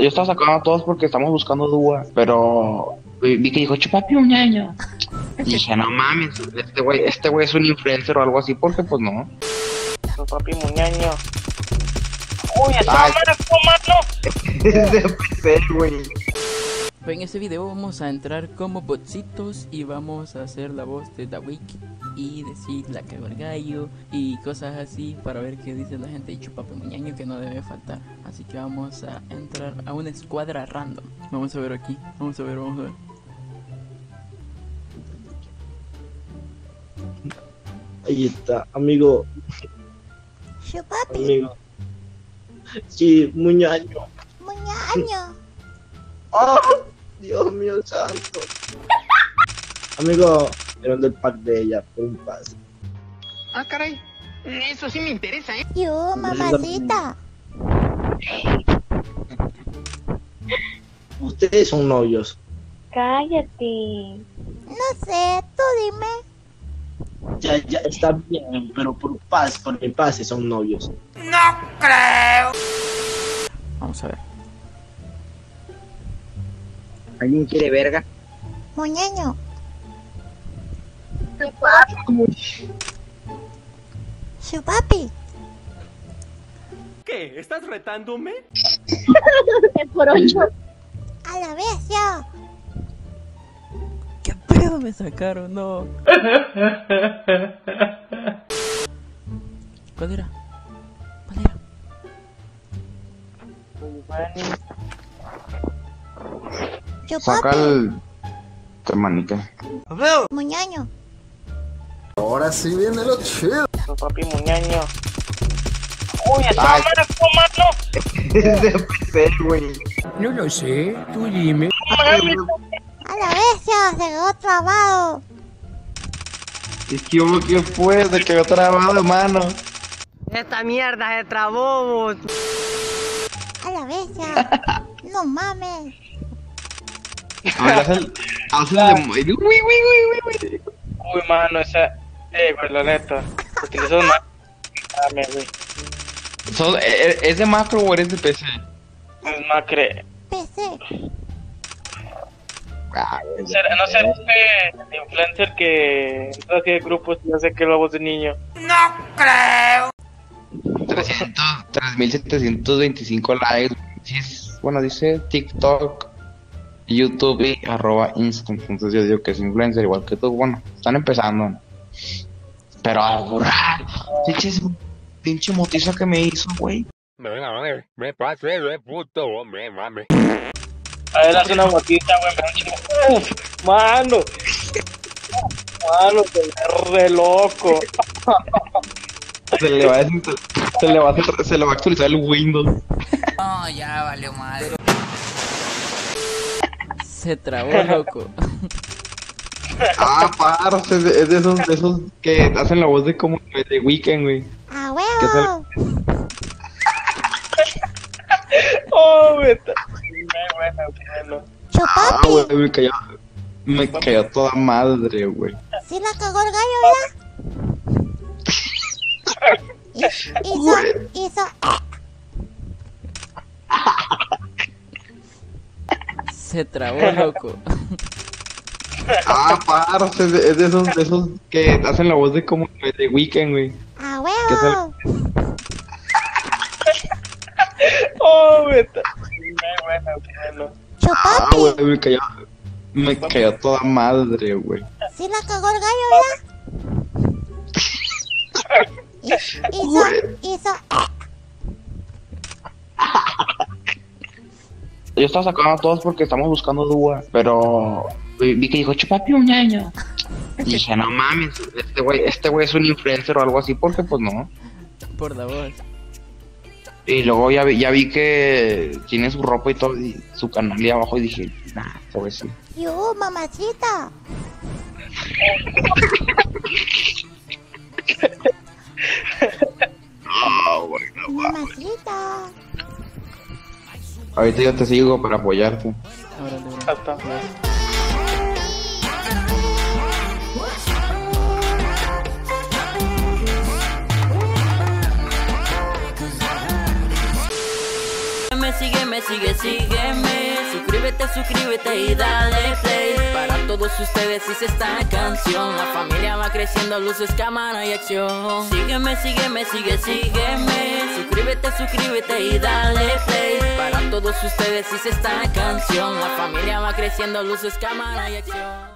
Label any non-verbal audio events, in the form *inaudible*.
Yo estaba sacando a todos porque estamos buscando dúa, pero vi que dijo chupapi un ñaño. Y dije, no mames, este güey, este güey es un influencer o algo así, porque pues no. Chupapi muñaño. Uy, Ay. mal, mano. *laughs* Es de PC, güey. En este video vamos a entrar como botsitos y vamos a hacer la voz de The Wiki y decir la cagó el gallo y cosas así para ver qué dice la gente y chupapi muñaño que no debe faltar. Así que vamos a entrar a una escuadra random. Vamos a ver aquí, vamos a ver, vamos a ver. Ahí está, amigo, Chupapi, amigo. Sí, muñaño. muñaño. *laughs* ¡Ah! Dios mío santo. *laughs* Amigo, quiero el pack de ella por un pase. Ah, caray. Eso sí me interesa, ¿eh? Yo, mamacita. *laughs* Ustedes son novios. Cállate. No sé, tú dime. Ya, ya está bien, pero por paz, por mi pase son novios. Vamos a ver. ¿Alguien quiere verga? Muñaño. Chupapi. ¿Qué? ¿Estás retándome? *laughs* A la vez yo. ¿Qué pedo me sacaron? No. *laughs* ¿Cuál era? ¿Cuál era? Saca el... Te manique. Muñaño. Chupapi muñaño. Uy, está Ay. mal, mano. Es de PC, güey. No lo sé, tú dime. A la vez yo. Se quedó trabado. Es que hubo que fue, se quedó trabado de mano. Esta mierda se trabó. vos. A la vez yo. *laughs* No mames. A ver, haz el... Haz el de... Uy, uy, uy, uy, uy. Uy, mano, esa. Eh, güey, la neta. Utilizó más. Dame, güey. Sos- ¿e- e- ¿Es de macro o eres de PC? Es más cre. PC. Ah, No ser, no este influencer que entra así de grupos y hace que la voz de niño. 300, 3725 likes. Sí, es- bueno, dice TikTok, YouTube y arroba Insta. Entonces yo digo que es influencer igual que tú. Bueno, están empezando. Pero a borrar. Pinches, pinche motiza que me hizo, güey. Me pasé de puto, hombre, mame. A él hace una botita, güey, mano. Mano, se re loco. Se le va a, se le va a, se le va a actualizar el Windows. No, ya valió madre. Se trabó, loco. *laughs* Ah, parce, es de, es de esos, de esos que hacen la voz de como de Weekend, güey. A ¿Qué huevo. *laughs* Oh, güey. bueno, bueno. Ah, güey, me cayó, me cayó toda madre, güey. Sí la cagó el gallo, ¿verdad? *laughs* Hizo, hizo. Se trabó, loco. *laughs* Ah, parce, es de, es de esos, de esos que hacen la voz de como de Weekend, güey. A ¿Qué tal? huevo. *laughs* Oh, güey. bueno, bueno. Ah, güey, me cayó, me cayó toda madre, güey. Sí la cagó el gallo, ¿verdad? *laughs* Hizo, hizo. Yo estaba sacando a todos porque estamos buscando dúa, pero vi que dijo chupapi un ñaño. Y dije, no mames, este güey, este güey es un influencer o algo así, porque pues no. Por la voz. Y luego ya vi, ya vi que tiene su ropa y todo, y su canal ahí abajo, y dije, nah, este güey sí. Yo, mamacita. Mamacita. *laughs* Ahorita yo te sigo para apoyarte. Órale, sigue, sígueme. Suscríbete, suscríbete y dale play. Para todos ustedes hice esta canción. La familia va creciendo, luces, cámara y acción. Sígueme, sígueme, sigue, sígueme. Suscríbete, suscríbete y dale play. Para todos ustedes hice esta canción. La familia va creciendo, luces, cámara y acción.